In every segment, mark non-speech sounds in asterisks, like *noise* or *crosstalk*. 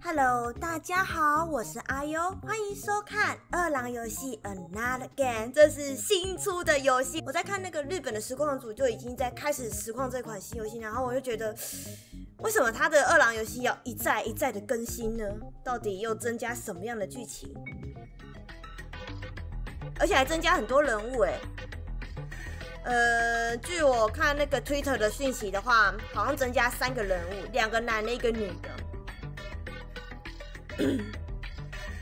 Hello，大家好，我是阿优，欢迎收看《二郎游戏 Another Game》，这是新出的游戏。我在看那个日本的实况组就已经在开始实况这款新游戏，然后我就觉得，*sniffs* 为什么他的二郎游戏要一再一再的更新呢？到底又增加什么样的剧情？而且还增加很多人物哎。呃，据我看那个 Twitter 的讯息的话，好像增加三个人物，两个男的，一个女的。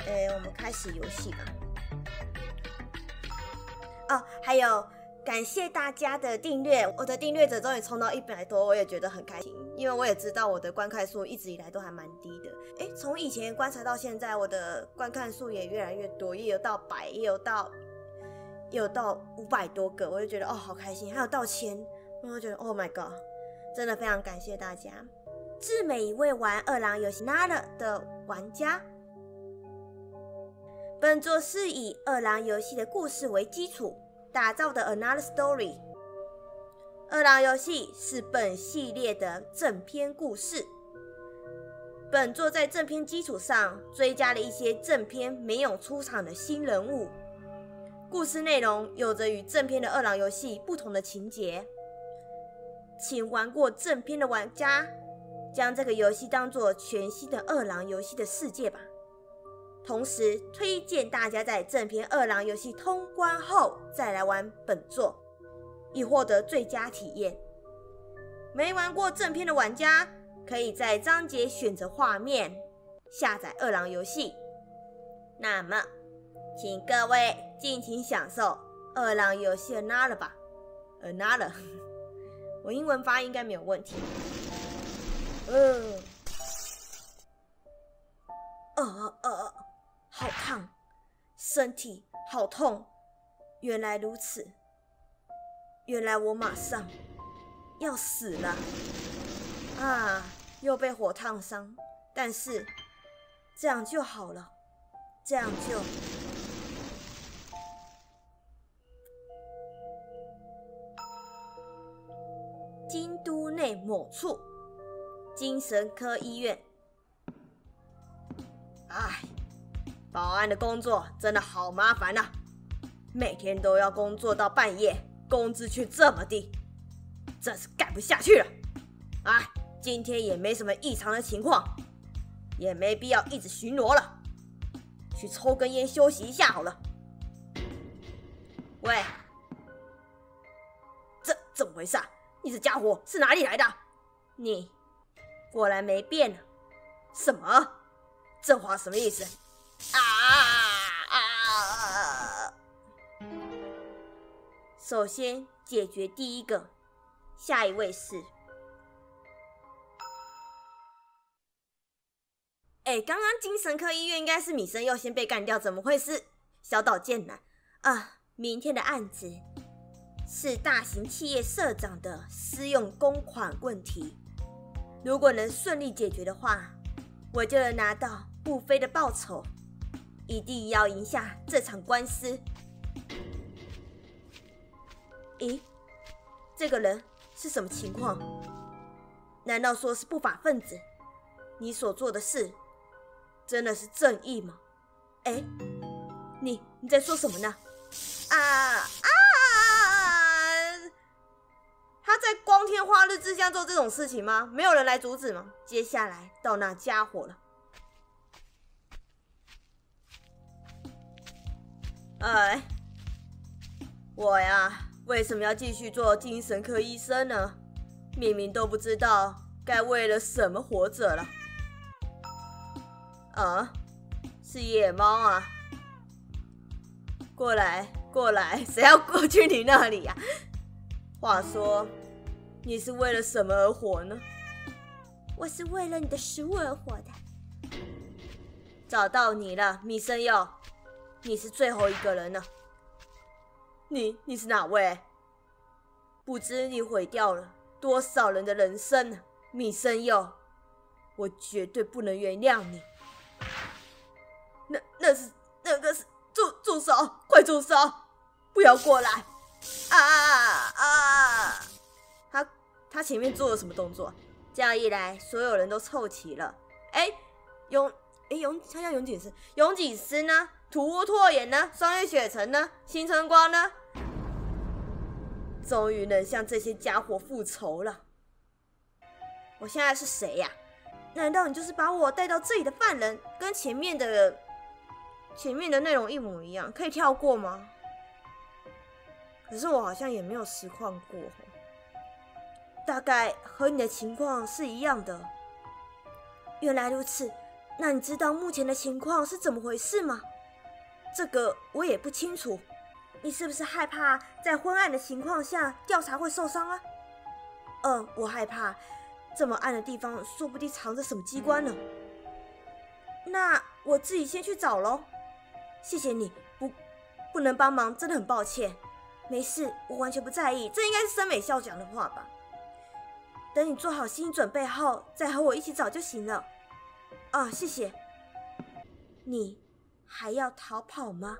哎，*coughs* 我们开始游戏吧。哦，还有感谢大家的订阅，我的订阅者终于冲到一百多，我也觉得很开心，因为我也知道我的观看数一直以来都还蛮低的。哎，从以前观察到现在，我的观看数也越来越多，也有到百，也有到也有到五百多个，我就觉得哦，好开心，还有到千，我就觉得 Oh my God，真的非常感谢大家。致每一位玩二郎游戏 Nala 的玩家。本作是以二郎游戏的故事为基础打造的 Another Story。二郎游戏是本系列的正篇故事。本作在正篇基础上追加了一些正篇没有出场的新人物，故事内容有着与正篇的二郎游戏不同的情节。请玩过正篇的玩家。将这个游戏当做全新的二郎游戏的世界吧。同时推荐大家在正片二郎游戏通关后再来玩本作，以获得最佳体验。没玩过正片的玩家，可以在章节选择画面下载二郎游戏。那么，请各位尽情享受二郎游戏 Another 吧，Another。我英文发音应该没有问题。呃，呃呃，好烫，身体好痛。原来如此，原来我马上要死了啊！又被火烫伤，但是这样就好了，这样就京都内某处。精神科医院。唉，保安的工作真的好麻烦呐，每天都要工作到半夜，工资却这么低，真是干不下去了。唉，今天也没什么异常的情况，也没必要一直巡逻了，去抽根烟休息一下好了。喂，这怎么回事啊？你这家伙是哪里来的？你？果然没变什么？这话什么意思？啊啊！首先解决第一个，下一位是……哎，刚刚精神科医院应该是米生佑先被干掉，怎么会是小岛健男啊？明天的案子是大型企业社长的私用公款问题。如果能顺利解决的话，我就能拿到不菲的报酬。一定要赢下这场官司。咦，这个人是什么情况？难道说是不法分子？你所做的事真的是正义吗？哎，你你在说什么呢？啊啊！在光天化日之下做这种事情吗？没有人来阻止吗？接下来到那家伙了。哎，我呀，为什么要继续做精神科医生呢？明明都不知道该为了什么活着了。啊，是野猫啊！过来，过来，谁要过去你那里呀？话说。你是为了什么而活呢？我是为了你的食物而活的。找到你了，米生佑，你是最后一个人了。你你是哪位？不知你毁掉了多少人的人生呢，米生佑，我绝对不能原谅你。那那是那个是住住手，快住手，不要过来！啊啊啊！他前面做了什么动作？这样一来，所有人都凑齐了。哎，永哎，永他叫永井司，永井司呢？土屋拓也呢？霜月雪城呢？新春光呢？终于能向这些家伙复仇了。我现在是谁呀？难道你就是把我带到这里的犯人？跟前面的前面的内容一模一样，可以跳过吗？可是我好像也没有实况过，大概和你的情况是一样的。原来如此，那你知道目前的情况是怎么回事吗？这个我也不清楚。你是不是害怕在昏暗的情况下调查会受伤啊？嗯，我害怕。这么暗的地方，说不定藏着什么机关呢。那我自己先去找喽。谢谢你，不，不能帮忙，真的很抱歉。没事，我完全不在意。这应该是森美校长的话吧？等你做好心理准备后，再和我一起找就行了。啊，谢谢。你还要逃跑吗？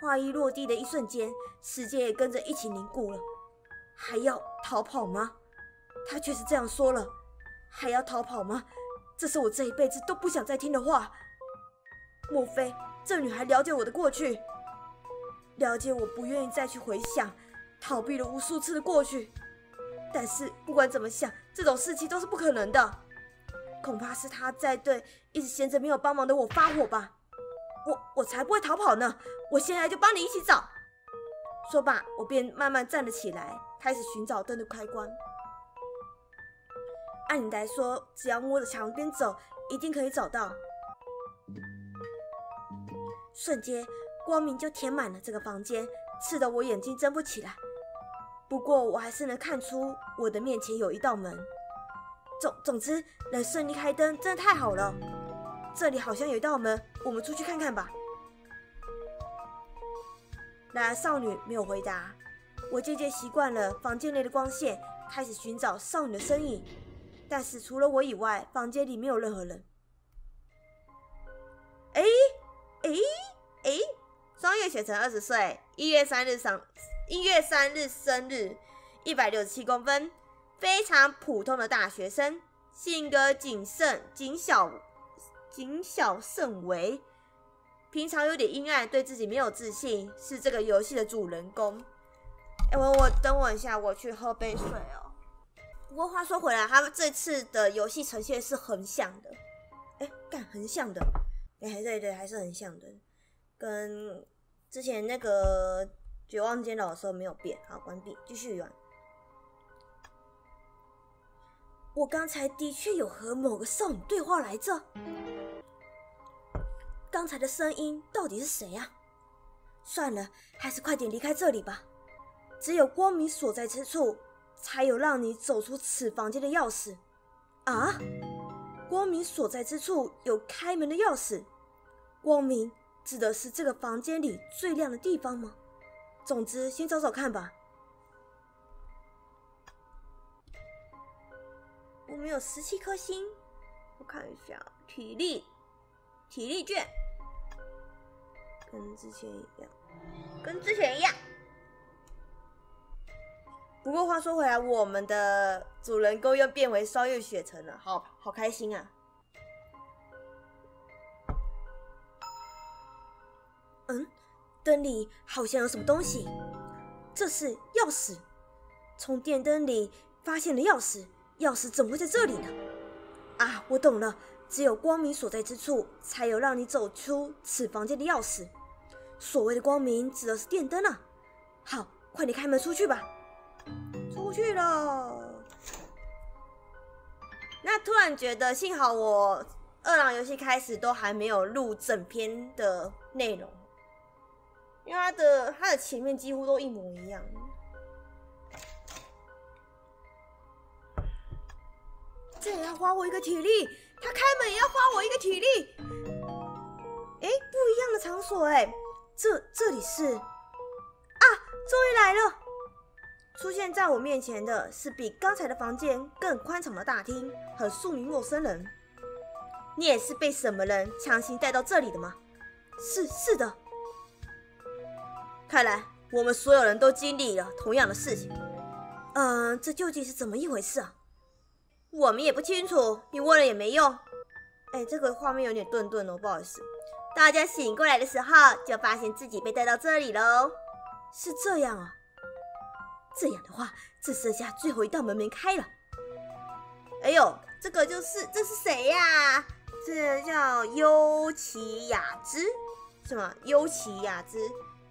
话一落地的一瞬间，世界也跟着一起凝固了。还要逃跑吗？他却是这样说了，还要逃跑吗？这是我这一辈子都不想再听的话。莫非这女孩了解我的过去，了解我不愿意再去回想，逃避了无数次的过去？但是不管怎么想，这种事情都是不可能的。恐怕是他在对一直闲着没有帮忙的我发火吧。我我才不会逃跑呢！我现在就帮你一起找。说罢，我便慢慢站了起来，开始寻找灯的开关。按理来说，只要摸着墙边走，一定可以找到。瞬间，光明就填满了这个房间，刺得我眼睛睁不起来。不过，我还是能看出我的面前有一道门。总总之，能顺利开灯真的太好了。这里好像有一道门，我们出去看看吧。然而，少女没有回答。我渐渐习惯了房间内的光线，开始寻找少女的身影。但是除了我以外，房间里没有任何人。哎哎哎！双月雪成二十岁，一月三日生，一月三日生日，一百六十七公分，非常普通的大学生，性格谨慎、谨小、谨小慎微，平常有点阴暗，对自己没有自信，是这个游戏的主人公。哎，我我等我一下，我去喝杯水哦。不过话说回来，他们这次的游戏呈现是很像的，哎，干很像的，哎，对对，还是很像的，跟之前那个绝望监牢的时候没有变。好，关闭，继续玩。我刚才的确有和某个少女对话来着，刚才的声音到底是谁呀？算了，还是快点离开这里吧。只有光明所在之处。才有让你走出此房间的钥匙啊！光明所在之处有开门的钥匙。光明指的是这个房间里最亮的地方吗？总之，先找找看吧。我们有十七颗星，我看一下体力，体力卷，跟之前一样，跟之前一样。不过话说回来，我们的主人公又变回烧月雪城了，好好开心啊！灯里好像有什么东西，这是钥匙。从电灯里发现了钥匙，钥匙怎么会在这里呢？啊，我懂了，只有光明所在之处，才有让你走出此房间的钥匙。所谓的光明，指的是电灯啊！好，快点开门出去吧。出去了。那突然觉得，幸好我二郎游戏开始都还没有录整篇的内容，因为它的它的前面几乎都一模一样。这也要花我一个体力，他开门也要花我一个体力。哎，不一样的场所哎，这这里是啊，终于来了。出现在我面前的是比刚才的房间更宽敞的大厅和数名陌生人。你也是被什么人强行带到这里的吗？是是的。看来我们所有人都经历了同样的事情。嗯，这究竟是怎么一回事啊？我们也不清楚，你问了也没用。哎，这个画面有点顿顿哦，不好意思。大家醒过来的时候，就发现自己被带到这里喽。是这样啊？这样的话，只剩下最后一道门没开了。哎呦，这个就是这是谁呀？这叫优奇雅之，是吗？优奇雅之，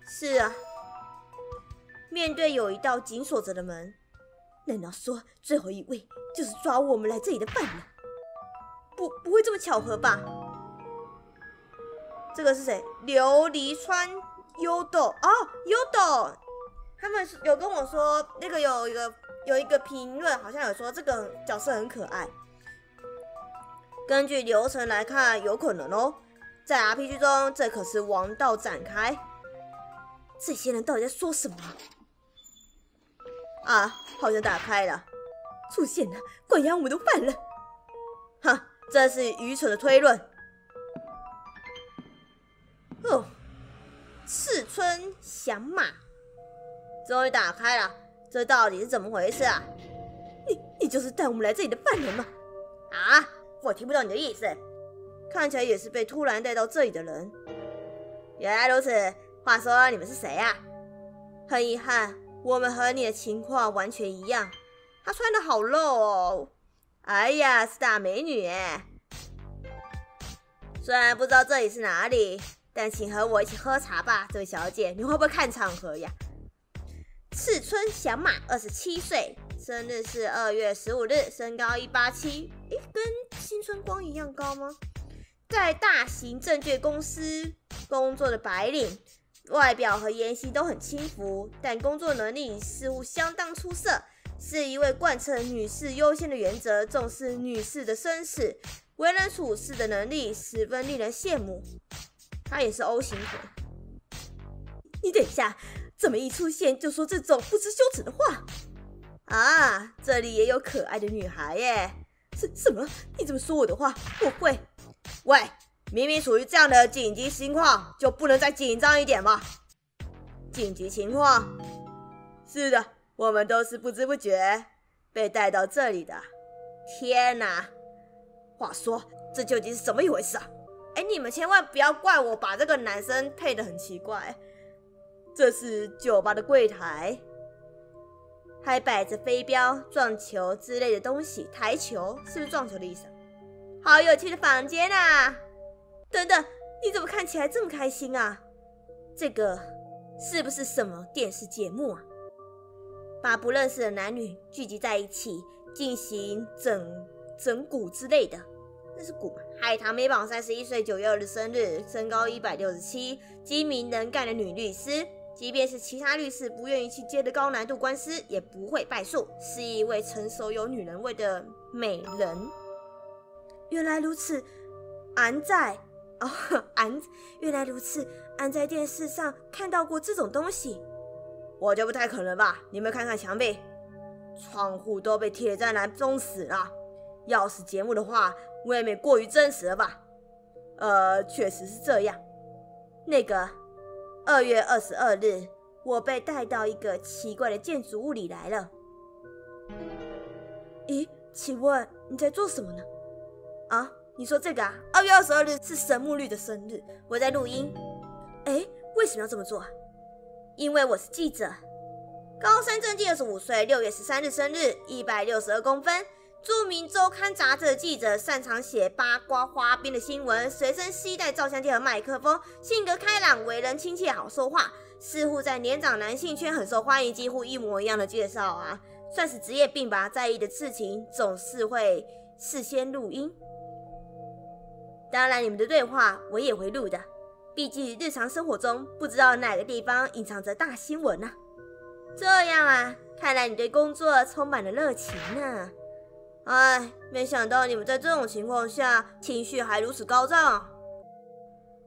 是啊。面对有一道紧锁着的门，难道说最后一位就是抓我们来这里的犯人？不，不会这么巧合吧？这个是谁？琉璃川优斗哦，优斗。他们有跟我说，那个有一个有一个评论，好像有说这个角色很可爱。根据流程来看，有可能哦。在 RPG 中，这可是王道展开。这些人到底在说什么？啊，好像打开了，出现了关押我们的犯人。哼，这是愚蠢的推论。哦，赤春响马，终于打开了，这到底是怎么回事啊？你你就是带我们来这里的犯人吗？啊，我听不懂你的意思。看起来也是被突然带到这里的人。原来如此，话说你们是谁啊？很遗憾，我们和你的情况完全一样。她穿的好露哦。哎呀，是大美女哎。虽然不知道这里是哪里。但请和我一起喝茶吧，这位小姐，你会不会看场合呀？赤春小马，二十七岁，生日是二月十五日，身高一八七，诶，跟新春光一样高吗？在大型证券公司工作的白领，外表和言行都很轻浮，但工作能力似乎相当出色，是一位贯彻女士优先的原则，重视女士的身世，为人处事的能力十分令人羡慕。她也是 O 型腿。你等一下，怎么一出现就说这种不知羞耻的话？啊，这里也有可爱的女孩耶！什什么？你怎么说我的话？我会。喂，明明处于这样的紧急情况，就不能再紧张一点吗？紧急情况？是的，我们都是不知不觉被带到这里的。天哪！话说，这究竟是怎么一回事啊？哎，你们千万不要怪我把这个男生配的很奇怪。这是酒吧的柜台，还摆着飞镖、撞球之类的东西。台球是不是撞球的意思？好有趣的房间啊！等等，你怎么看起来这么开心啊？这个是不是什么电视节目啊？把不认识的男女聚集在一起进行整整蛊之类的。那是蛊海棠美宝三十一岁九月二日生日，身高一百六十七，精明能干的女律师。即便是其他律师不愿意去接的高难度官司，也不会败诉。是一位成熟有女人味的美人。原来如此，俺在哦，*laughs* 俺原来如此，俺在电视上看到过这种东西。我就不太可能吧？你们看看墙壁，窗户都被铁栅栏封死了。要是节目的话。未免过于真实了吧？呃，确实是这样。那个二月二十二日，我被带到一个奇怪的建筑物里来了。咦，请问你在做什么呢？啊，你说这个啊？二月二十二日是神木绿的生日，我在录音。哎，为什么要这么做？因为我是记者。高山正纪二十五岁，六月十三日生日，一百六十二公分。著名周刊杂志的记者，擅长写八卦花边的新闻，随身携带照相机和麦克风，性格开朗，为人亲切，好说话，似乎在年长男性圈很受欢迎，几乎一模一样的介绍啊，算是职业病吧。在意的事情总是会事先录音，当然你们的对话我也会录的，毕竟日常生活中不知道哪个地方隐藏着大新闻呢。这样啊，看来你对工作充满了热情呢。哎，没想到你们在这种情况下情绪还如此高涨，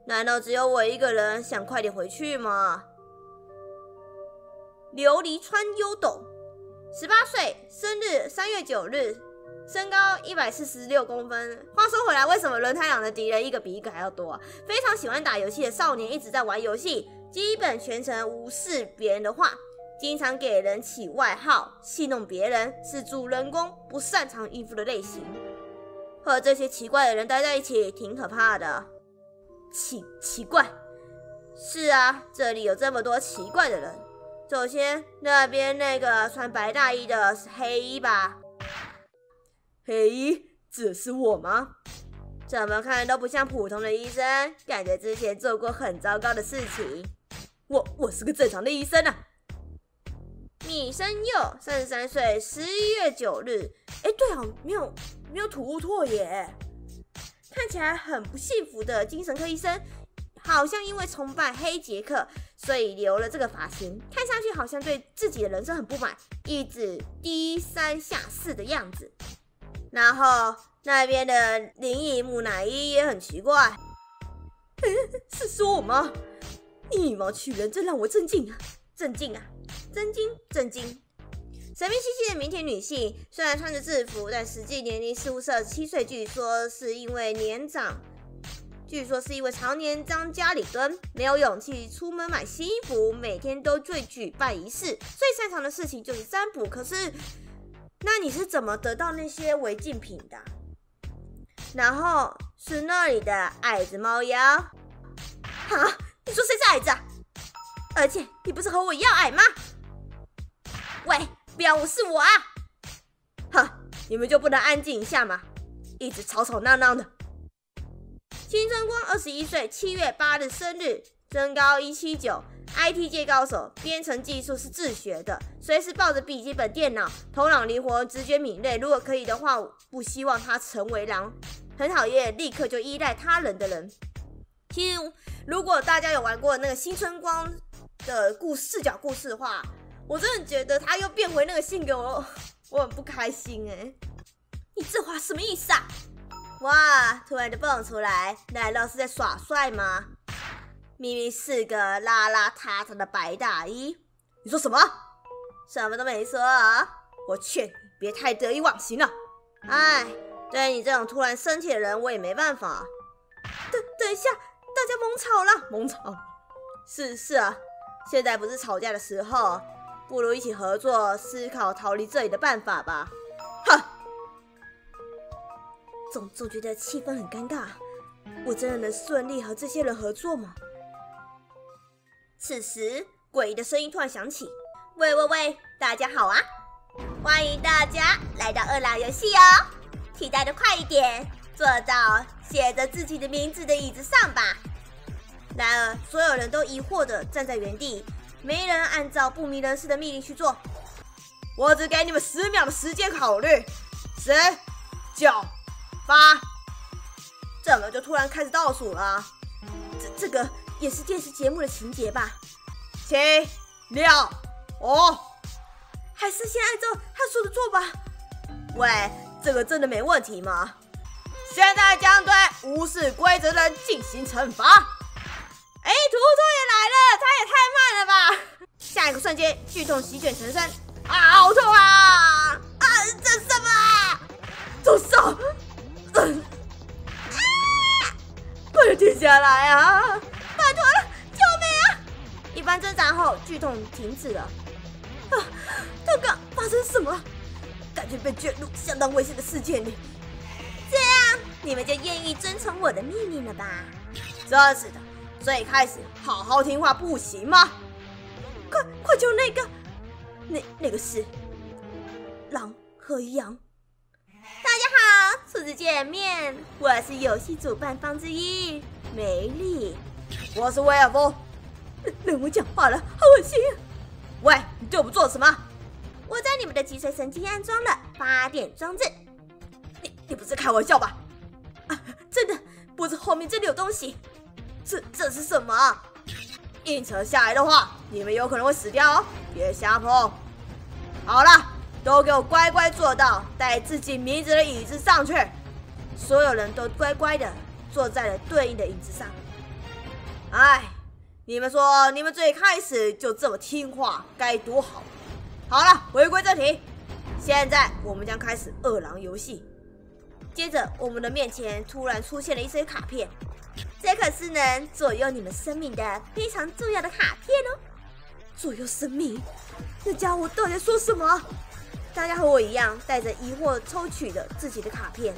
难道只有我一个人想快点回去吗？琉璃川优斗，十八岁，生日三月九日，身高一百四十六公分。话说回来，为什么轮胎党的敌人一个比一个还要多？非常喜欢打游戏的少年，一直在玩游戏，基本全程无视别人的话。经常给人起外号，戏弄别人，是主人公不擅长应付的类型。和这些奇怪的人待在一起挺可怕的。奇奇怪，是啊，这里有这么多奇怪的人。首先，那边那个穿白大衣的是黑衣吧？嘿，这是我吗？怎么看都不像普通的医生，感觉之前做过很糟糕的事情。我我是个正常的医生啊。米生佑，三十三岁，十一月九日。哎，对啊，没有没有吐雾唾耶，看起来很不幸福的精神科医生，好像因为崇拜黑杰克，所以留了这个发型，看上去好像对自己的人生很不满，一直低三下四的样子。然后那边的灵异木乃伊也很奇怪，*laughs* 是说我吗？一毛取人，真让我震惊啊！震惊啊！震惊！震惊！神秘兮兮的腼腆女性，虽然穿着制服，但实际年龄似乎是七岁。据说是因为年长，据说是因为常年将家里蹲，没有勇气出门买新衣服，每天都最举办仪式。最擅长的事情就是占卜。可是，那你是怎么得到那些违禁品的？然后是那里的矮子猫妖。啊？你说谁是矮子？而且你不是和我一样矮吗？喂，不要无视我啊！哼，你们就不能安静一下吗？一直吵吵闹闹的。青春光二十一岁，七月八日生日，身高一七九，IT 界高手，编程技术是自学的，随时抱着笔记本电脑，头脑灵活，直觉敏锐。如果可以的话，不希望他成为狼，很讨厌立刻就依赖他人的人。其实。如果大家有玩过那个新春光的故视角故事的话，我真的觉得他又变回那个性格，我 *laughs* 我很不开心哎。你这话什么意思啊？哇，突然就蹦出来，难道是在耍帅吗？明明是个邋邋遢遢的白大衣。你说什么？什么都没说啊！我劝你别太得意忘形了。哎，对你这种突然生气的人，我也没办法。等等一下。大家猛吵了，猛吵！是是啊，现在不是吵架的时候，不如一起合作，思考逃离这里的办法吧。哼！总总觉得气氛很尴尬，我真的能顺利和这些人合作吗？此时，诡异的声音突然响起：“喂喂喂，大家好啊！欢迎大家来到二郎游戏哦！期待的快一点，坐到写着自己的名字的椅子上吧。”然而，所有人都疑惑地站在原地，没人按照不明人士的命令去做。我只给你们十秒的时间考虑，十、九、八，怎么就突然开始倒数了？这这个也是电视节目的情节吧？七、六、五，还是先按照他说的做吧。喂，这个真的没问题吗？现在将对无视规则的人进行惩罚。哎，图图也来了，他也太慢了吧！下一个瞬间，剧痛席卷全身，啊，好痛啊！啊，这什么？住手！啊！快点停下来啊！一番挣扎后，剧痛停止了。啊，刚刚发生什么？感觉被卷入相当危险的世界里。这样，你们就愿意遵从我的命令了吧？真是的。最开始好好听话不行吗？快快救那个，那那个是狼和羊。大家好，初次见面，我是游戏主办方之一，梅丽。我是威尔夫。人我讲话了，好恶心。喂，你对我们做了什么？我在你们的脊髓神经安装了发电装置。你你不是开玩笑吧？啊，真的，脖子后面真的有东西。这这是什么？硬扯下来的话，你们有可能会死掉哦！别瞎碰。好了，都给我乖乖坐到带自己名字的椅子上去。所有人都乖乖的坐在了对应的椅子上。哎，你们说，你们最开始就这么听话，该多好！好了，回归正题，现在我们将开始饿狼游戏。接着，我们的面前突然出现了一些卡片。这可是能左右你们生命的非常重要的卡片哦！左右生命？那家伙到底在说什么？大家和我一样带着疑惑抽取了自己的卡片。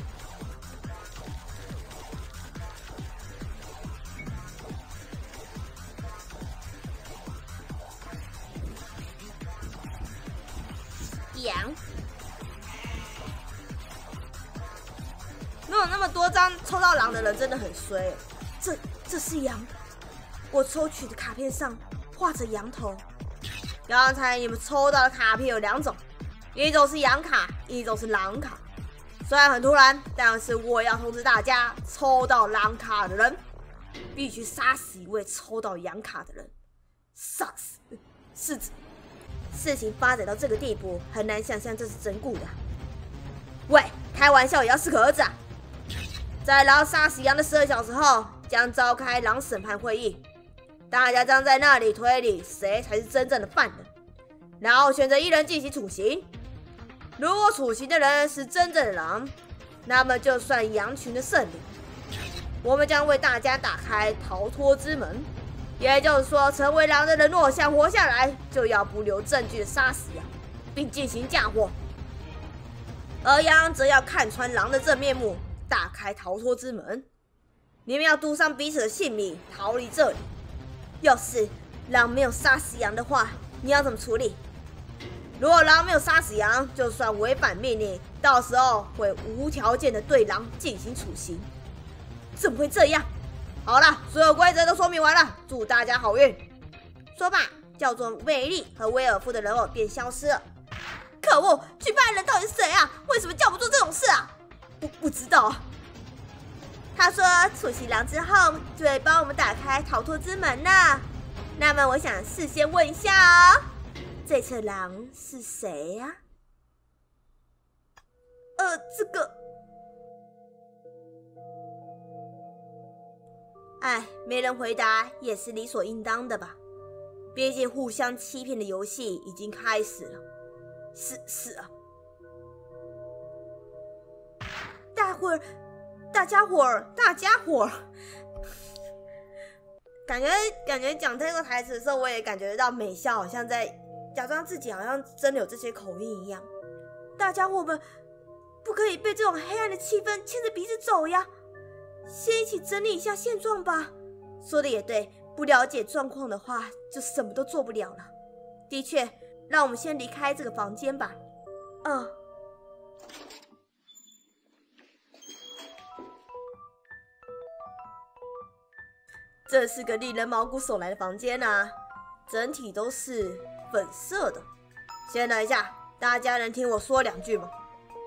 羊。没有那么多张抽到狼的人真的很衰。这这是羊，我抽取的卡片上画着羊头。刚才你们抽到的卡片有两种，一种是羊卡，一种是狼卡。虽然很突然，但是我要通知大家，抽到狼卡的人必须杀死一位抽到羊卡的人。杀死是指事情发展到这个地步，很难想象这是真故的。喂，开玩笑也要适可而止啊！在狼杀死羊的十二小时后，将召开狼审判会议，大家将在那里推理谁才是真正的犯人，然后选择一人进行处刑。如果处刑的人是真正的狼，那么就算羊群的胜利。我们将为大家打开逃脱之门，也就是说，成为狼人的人若想活下来，就要不留证据的杀死羊，并进行嫁祸；而羊则要看穿狼的真面目。大开逃脱之门，你们要赌上彼此的性命逃离这里。要是狼没有杀死羊的话，你要怎么处理？如果狼没有杀死羊，就算违反命令，到时候会无条件的对狼进行处刑。怎么会这样？好了，所有规则都说明完了，祝大家好运。说罢，叫做美丽和威尔夫的人偶便消失了。可恶，举办人到底是谁啊？为什么叫不做这种事啊？不不知道，他说出席狼之后就会帮我们打开逃脱之门呢。那么我想事先问一下哦，这次狼是谁呀？呃，这个，哎，没人回答也是理所应当的吧？毕竟互相欺骗的游戏已经开始了。是是啊。大伙儿，大家伙儿，大家伙儿，感觉感觉讲这个台词的时候，我也感觉到美笑，好像在假装自己好像真的有这些口音一样。大家伙们，不可以被这种黑暗的气氛牵着鼻子走呀！先一起整理一下现状吧。说的也对，不了解状况的话，就什么都做不了了。的确，让我们先离开这个房间吧。嗯。这是个令人毛骨悚然的房间呐，整体都是粉色的。先等一下，大家能听我说两句吗？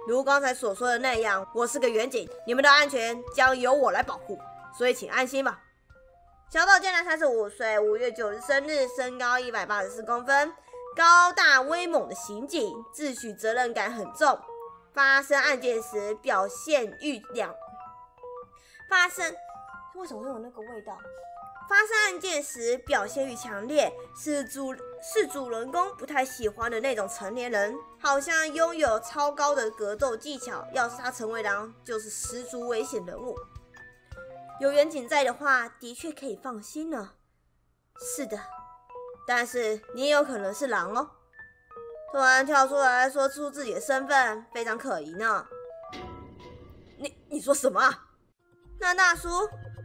如刚才所说的那样，我是个远景，你们的安全将由我来保护，所以请安心吧。小岛健男三十五岁，五月九日生日，身高一百八十四公分，高大威猛的刑警，自诩责任感很重。发生案件时表现欲两，发生为什么会有那个味道？发生案件时表现欲强烈，是主是主人公不太喜欢的那种成年人，好像拥有超高的格斗技巧。要是他成为狼，就是十足危险人物。有远景在的话，的确可以放心呢。是的，但是你也有可能是狼哦。突然跳出来说出自己的身份，非常可疑呢。你你说什么啊？那大叔。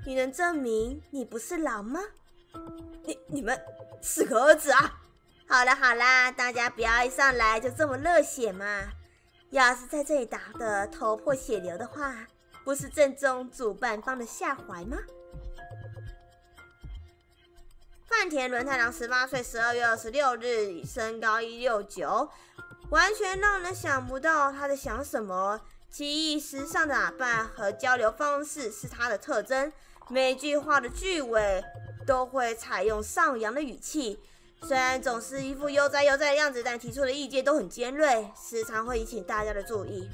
你能证明你不是狼吗？你你们适可而止啊！好了好啦，大家不要一上来就这么热血嘛！要是在这里打的头破血流的话，不是正中主办方的下怀吗？饭田轮太郎十八岁，十二月二十六日，身高一六九，完全让人想不到他在想什么。奇异时尚的打扮和交流方式是他的特征。每句话的句尾都会采用上扬的语气，虽然总是一副悠哉悠哉的样子，但提出的意见都很尖锐，时常会引起大家的注意。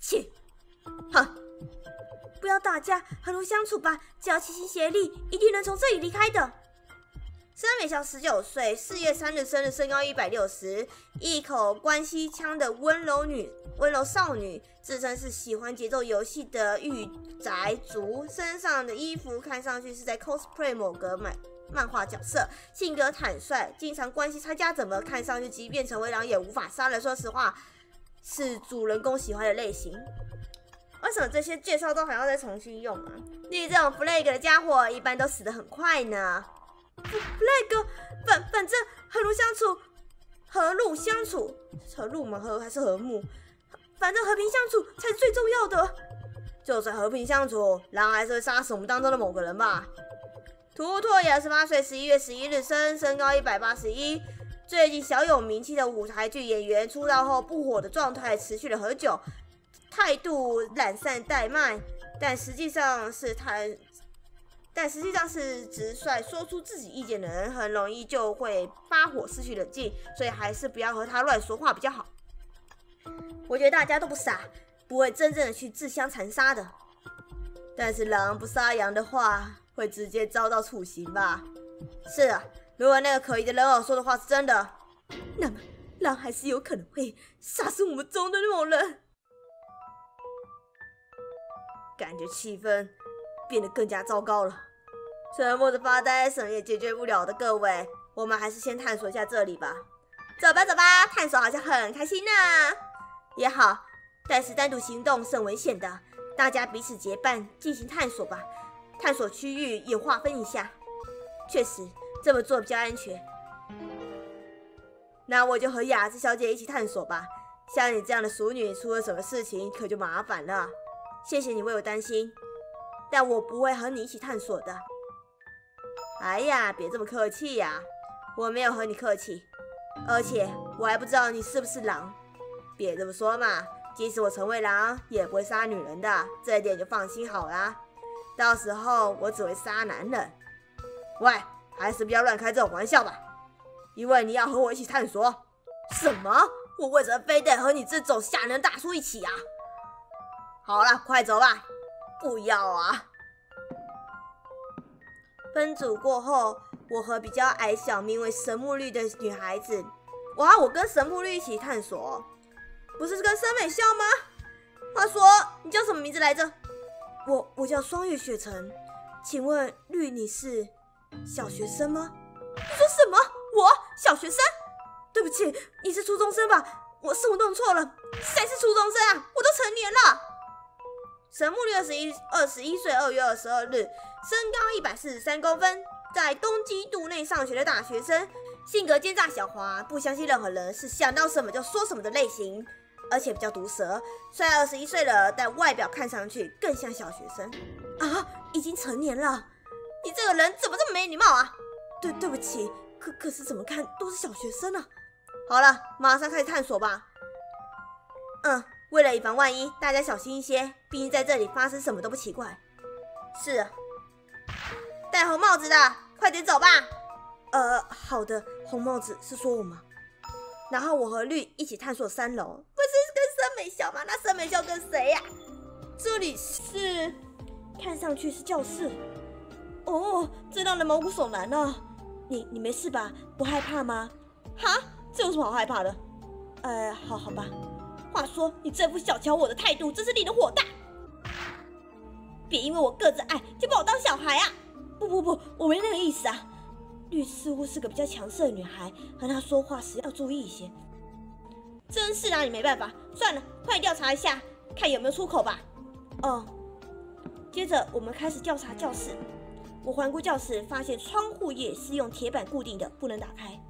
切，哼，不要打架和睦相处吧，只要齐心协力，一定能从这里离开的。山美香，十九岁，四月三日生日，身高一百六十，一口关西腔的温柔女，温柔少女，自称是喜欢节奏游戏的御宅族，身上的衣服看上去是在 cosplay 某个漫漫画角色，性格坦率，经常关心参加怎么看上去，即便成为狼也无法杀人。说实话，是主人公喜欢的类型。为什么这些介绍都还要再重新用啊？立这种 flag 的家伙一般都死得很快呢。flag，，反反正和睦相处，和睦相处，和睦吗？和还是和睦？反正和平相处才是最重要的。就算和平相处，狼还是会杀死我们当中的某个人吧。图图也二十八岁，十一月十一日生，身高一百八十一。最近小有名气的舞台剧演员，出道后不火的状态持续了很久，态度懒散怠慢，但实际上是他，但实际上是直率，说出自己意见的人，很容易就会发火，失去冷静，所以还是不要和他乱说话比较好。我觉得大家都不傻，不会真正的去自相残杀的。但是狼不杀羊的话，会直接遭到处刑吧？是啊，如果那个可疑的人偶说的话是真的，那么狼还是有可能会杀死我们中的某人。感觉气氛变得更加糟糕了。沉默的发呆，什么也解决不了的各位，我们还是先探索一下这里吧。走吧，走吧，探索好像很开心呢。也好，但是单独行动是很危险的，大家彼此结伴进行探索吧。探索区域也划分一下，确实这么做比较安全。那我就和雅子小姐一起探索吧。像你这样的熟女，出了什么事情可就麻烦了。谢谢你为我担心，但我不会和你一起探索的。哎呀，别这么客气呀，我没有和你客气，而且我还不知道你是不是狼。别这么说嘛，即使我成为狼，也不会杀女人的，这一点就放心好啦。到时候我只会杀男人。喂，还是不要乱开这种玩笑吧，因为你要和我一起探索。什么？我为什么非得和你这种吓人大叔一起啊？好了，快走吧！不要啊！分组过后，我和比较矮小、名为神木绿的女孩子，哇，我跟神木绿一起探索，不是跟森美笑吗？话说，你叫什么名字来着？我我叫双月雪城，请问绿你是小学生吗？你说什么？我小学生？对不起，你是初中生吧？我是我弄错了，谁是初中生啊？我都成年了。神木绿二十一二十一岁，二月二十二日，身高一百四十三公分，在东京都内上学的大学生，性格奸诈狡猾，不相信任何人，是想到什么就说什么的类型，而且比较毒舌。虽然二十一岁了，但外表看上去更像小学生。啊，已经成年了，你这个人怎么这么没礼貌啊？对，对不起，可可是怎么看都是小学生啊。好了，马上开始探索吧。嗯。为了以防万一，大家小心一些。毕竟在这里发生什么都不奇怪。是，戴红帽子的，快点走吧。呃，好的，红帽子是说我吗？然后我和绿一起探索三楼。美笑吗？那森美笑跟谁呀？这里是，看上去是教室。哦，这让人毛骨悚然呢。你你没事吧？不害怕吗？哈，这有什么好害怕的？呃，好好吧。话说，你这副小瞧我的态度，真是令人火大！别因为我个子矮就把我当小孩啊！不不不，我没那个意思啊。绿似乎是个比较强势的女孩，和她说话时要注意一些。真是拿你没办法。算了，快调查一下，看有没有出口吧。哦。接着我们开始调查教室。我环顾教室，发现窗户也是用铁板固定的，不能打开。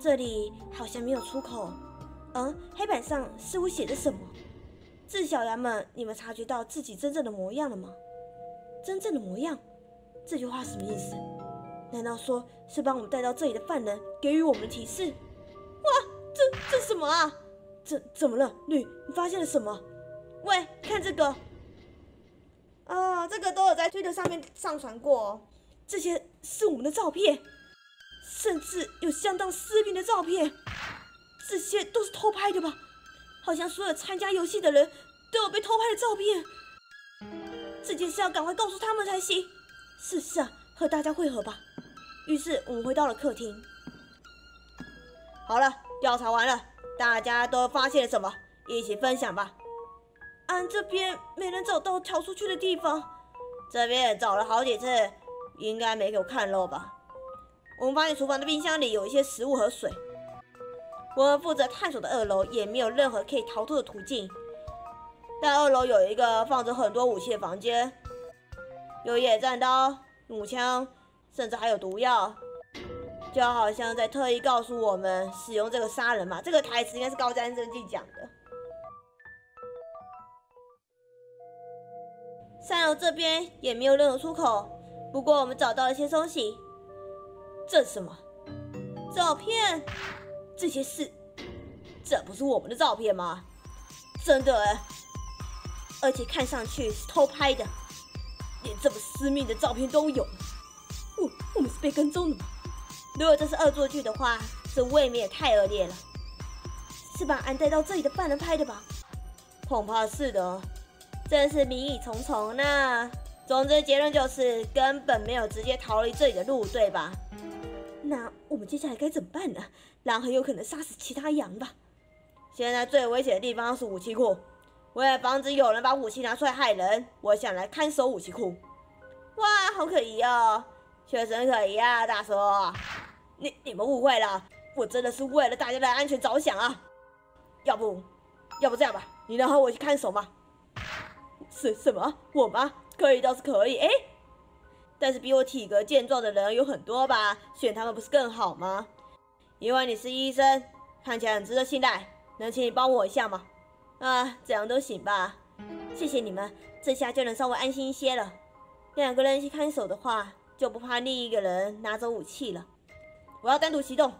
这里好像没有出口。嗯，黑板上似乎写着什么？智小羊们，你们察觉到自己真正的模样了吗？真正的模样，这句话什么意思？难道说是把我们带到这里的犯人给予我们的提示？哇，这这什么啊？怎怎么了，绿？你发现了什么？喂，看这个。啊，这个都有在推特上面上传过，这些是我们的照片，甚至有相当私密的照片。这些都是偷拍的吧？好像所有参加游戏的人都有被偷拍的照片。这件事要赶快告诉他们才行。是是啊，和大家汇合吧。于是我们回到了客厅。好了，调查完了，大家都发现了什么？一起分享吧。俺这边没能找到逃出去的地方，这边找了好几次，应该没给我看漏吧？我们发现厨房的冰箱里有一些食物和水。我们负责探索的二楼也没有任何可以逃脱的途径，但二楼有一个放着很多武器的房间，有野战刀、弩枪，甚至还有毒药。就好像在特意告诉我们使用这个杀人嘛。这个台词应该是高瞻真纪讲的。三楼这边也没有任何出口，不过我们找到了些东西。这是什么？照片？这些是？这不是我们的照片吗？真的，而且看上去是偷拍的，连这么私密的照片都有。我我们是被跟踪的吗？如果这是恶作剧的话，这未免也太恶劣了。是把安带到这里的犯人拍的吧？恐怕是的。真是谜语重重呢。总之结论就是根本没有直接逃离这里的路，对吧？那我们接下来该怎么办呢？狼很有可能杀死其他羊吧。现在最危险的地方是武器库，为了防止有人把武器拿出来害人，我想来看守武器库。哇，好可疑哦，确实很可疑啊，大叔。你你们误会了，我真的是为了大家的安全着想啊。要不，要不这样吧，你能和我去看守吗？是什么？我吗？可以倒是可以，哎，但是比我体格健壮的人有很多吧？选他们不是更好吗？因为你是医生，看起来很值得信赖，能请你帮我一下吗？啊，这样都行吧？谢谢你们，这下就能稍微安心一些了。两个人一起看守的话，就不怕另一个人拿走武器了。我要单独行动，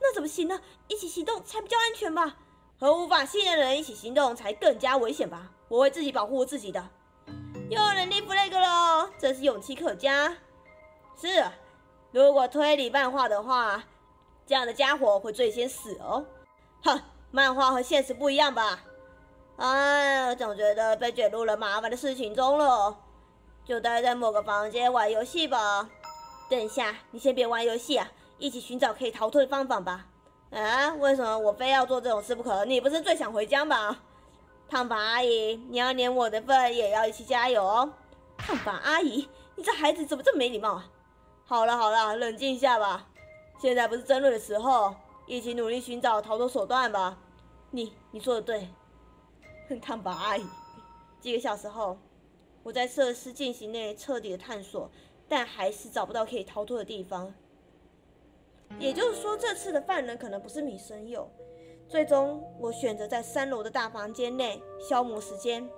那怎么行呢？一起行动才比较安全吧？和无法信任的人一起行动才更加危险吧？我会自己保护自己的。又有能力 flag 了，真是勇气可嘉。是，如果推理漫画的话，这样的家伙会最先死哦。哼，漫画和现实不一样吧？哎，总觉得被卷入了麻烦的事情中了。就待在某个房间玩游戏吧。等一下，你先别玩游戏啊，一起寻找可以逃脱的方法吧。啊，为什么我非要做这种事不可？你不是最想回家吗？烫发阿姨，你要连我的份也要一起加油哦！烫发阿姨，你这孩子怎么这么没礼貌啊？好了好了，冷静一下吧，现在不是争论的时候，一起努力寻找逃脱手段吧。你你说的对，烫发阿姨。几个小时后，我在设施进行内彻底的探索，但还是找不到可以逃脱的地方。也就是说，这次的犯人可能不是米生佑。最终，我选择在三楼的大房间内消磨时间。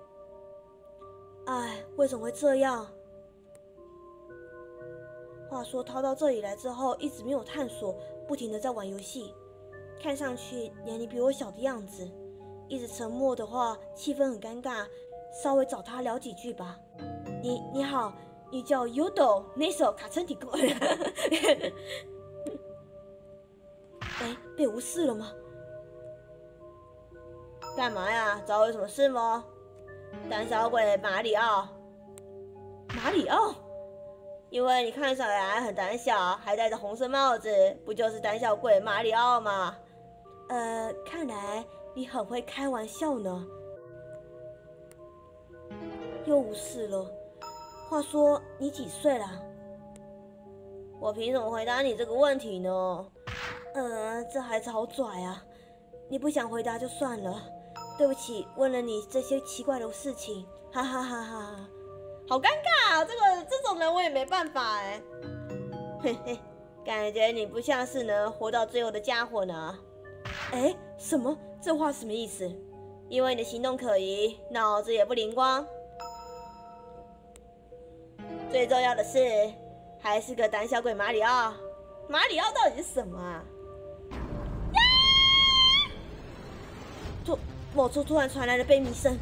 哎，为什么会这样？话说，逃到这里来之后，一直没有探索，不停的在玩游戏。看上去年龄比我小的样子，一直沉默的话，气氛很尴尬。稍微找他聊几句吧。你你好，你叫 Udo，那首卡称提过。哎，被无视了吗？干嘛呀？找我有什么事吗？胆小鬼马里奥，马里奥，因为你看上来很胆小，还戴着红色帽子，不就是胆小鬼马里奥吗？呃，看来你很会开玩笑呢。又无视了。话说你几岁了？我凭什么回答你这个问题呢？呃，这孩子好拽啊！你不想回答就算了。对不起，问了你这些奇怪的事情，哈哈哈哈！好尴尬啊，这个这种人我也没办法哎。嘿嘿，感觉你不像是能活到最后的家伙呢。哎，什么？这话什么意思？因为你的行动可疑，脑子也不灵光。最重要的是，还是个胆小鬼马里奥。马里奥到底是什么啊？某处突然传来了悲鸣声。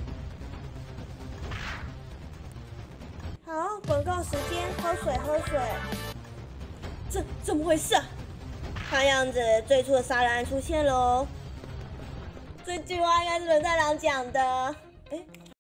好，广告时间，喝水，喝水。这怎么回事啊？看样子最初的杀人案出现喽。这句话应该是轮太郎讲的。